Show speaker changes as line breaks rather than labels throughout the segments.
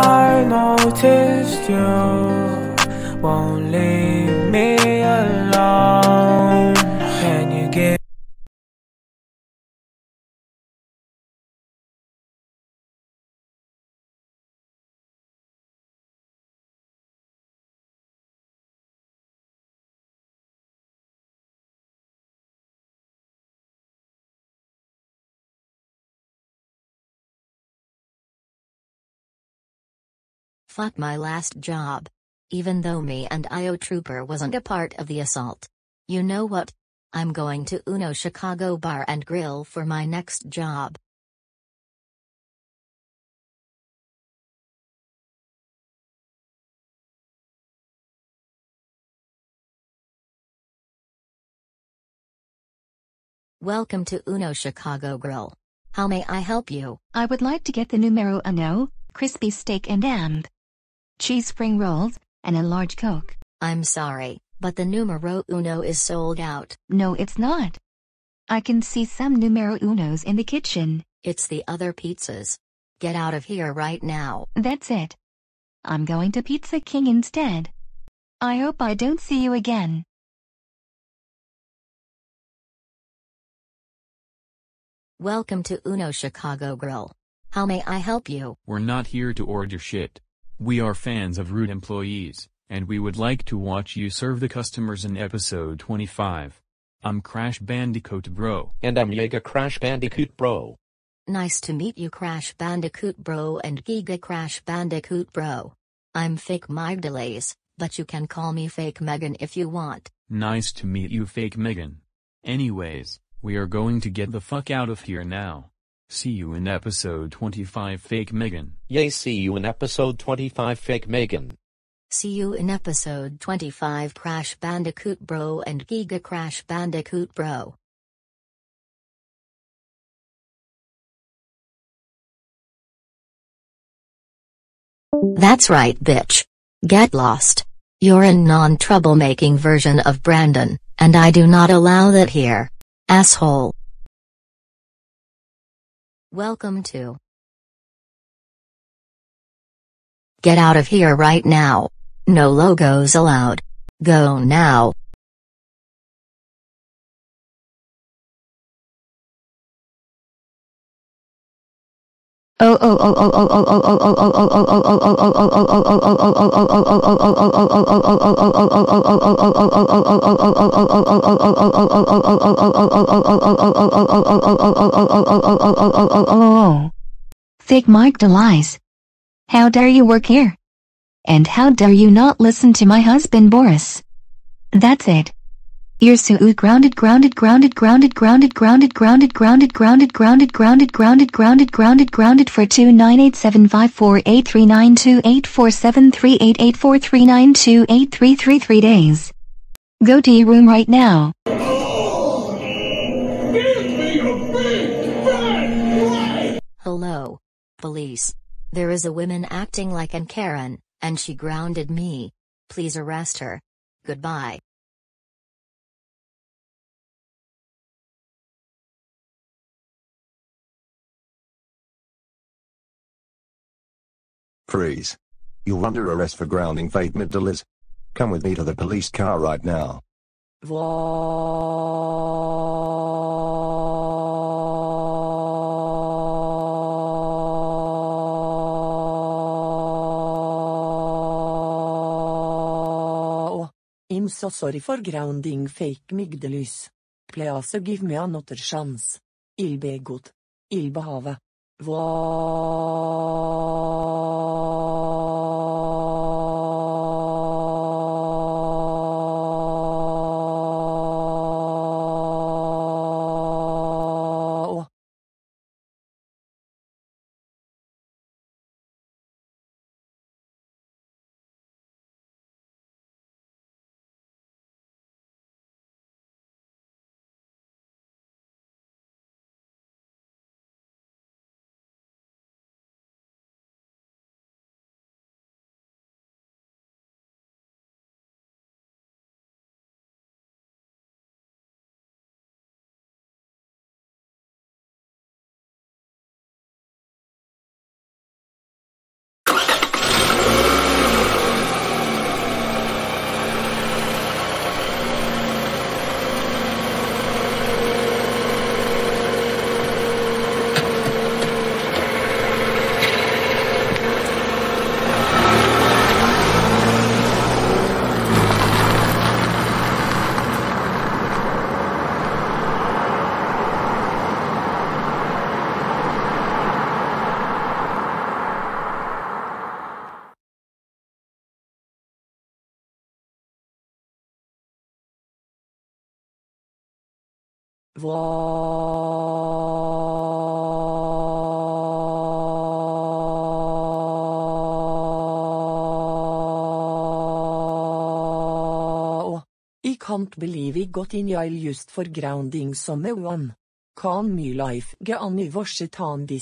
I noticed you won't leave me
Fuck my last job. Even though me and IO Trooper wasn't a part of the assault. You know what? I'm going to Uno Chicago Bar and Grill for my next job. Welcome to Uno Chicago Grill. How may I help you?
I would like to get the numero uno, crispy steak and amb, cheese spring rolls, and a large Coke.
I'm sorry, but the numero uno is sold out.
No, it's not. I can see some numero unos in the kitchen.
It's the other pizzas. Get out of here right now.
That's it. I'm going to Pizza King instead. I hope I don't see you again.
Welcome to Uno Chicago Grill. How may I help you?
We're not here to order shit. We are fans of rude employees, and we would like to watch you serve the customers in episode 25. I'm Crash Bandicoot Bro.
And I'm Giga Crash Bandicoot Bro.
Nice to meet you Crash Bandicoot Bro and Giga Crash Bandicoot Bro. I'm Fake Migdelys, but you can call me Fake Megan if you want.
Nice to meet you fake Megan. Anyways, we are going to get the fuck out of here now. See you in episode 25 fake Megan.
Yay, see you in episode 25 Fake Megan.
See you in episode 25 Crash Bandicoot Bro and Giga Crash Bandicoot Bro. That's right, bitch. Get lost. You're a non-troublemaking version of Brandon, and I do not allow that here. Asshole. Welcome to. Get out of here right now. No logos allowed. Go now.
Fake Migdelys. How dare you work here? And how dare you not listen to my husband Boris? That's it. So grounded, grounded, grounded, grounded, grounded, grounded, grounded, grounded, grounded, grounded, grounded, grounded, grounded, grounded, grounded for two nine eight seven five four eight three nine two eight four seven three eight eight four three nine two eight three three three days. Go to your room right now.
Hello. Police. There is a woman acting like an Karen, and she grounded me. Please arrest her. Goodbye.
Freeze. You're under arrest for grounding Fake Migdelys. Come with me to the police car right now.
I'm so sorry for grounding fake Migdelys. Please give me another chance. I'll be good. Vlog. I can't believe I got in jail just for grounding someone. Can my life ge any worse than.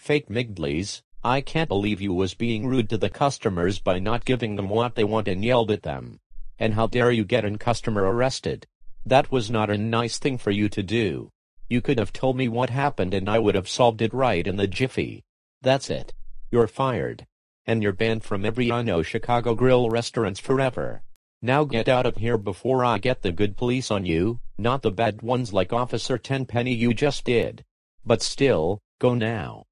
Fake Migdelys, I can't believe you was being rude to the customers by not giving them what they want and yelled at them. And how dare you get an customer arrested? That was not a nice thing for you to do. You could have told me what happened and I would have solved it right in the jiffy. That's it. You're fired. And you're banned from every Uno Chicago grill restaurants forever. Now get out of here before I get the good police on you, not the bad ones like Officer Tenpenny you just did. But still, go now.